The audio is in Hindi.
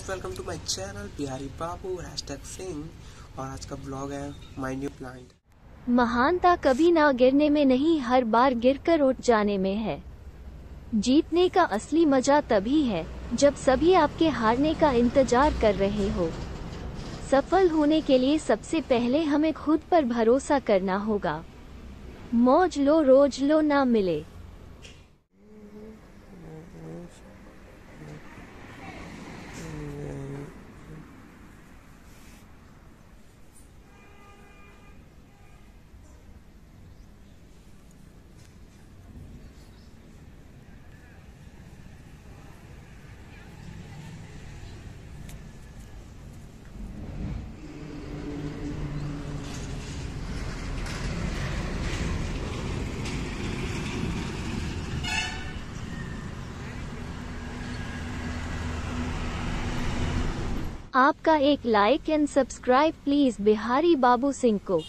Guys welcome to my channel Bihari Babu hashtag Singh और आज का ब्लॉग है माय न्यू प्लांट महानता कभी ना गिरने में नहीं, हर बार गिरकर उठ जाने में है। जीतने का असली मज़ा तभी है, जब सभी आपके हारने का इंतज़ार कर रहे हो। सफल होने के लिए सबसे पहले हमें खुद पर भरोसा करना होगा। मौज लो, रोज लो ना मिले। आपका एक like and subscribe please Bihari Babu Singh को।